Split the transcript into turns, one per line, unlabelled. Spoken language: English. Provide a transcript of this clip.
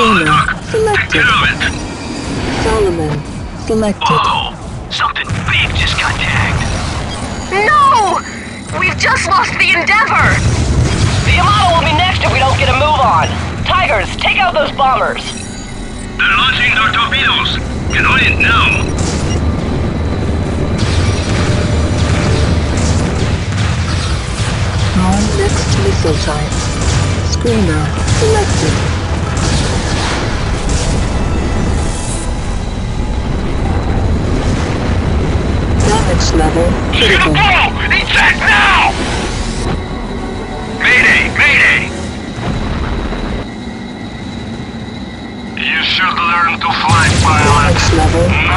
torpedo bomber
Screamer
attack. Take
selected.
care it.
Solomon selected.
Whoa! Something big just got tagged.
No! We've just lost the Endeavor!
The Yamato will be next if we don't get a move on. Tigers, take out those bombers.
They're launching their torpedoes. Get on it now.
On next missile type. Screamer selected. Next level critical.
Eject now! Mayday! Mayday! You should learn to fly, pilot. Next level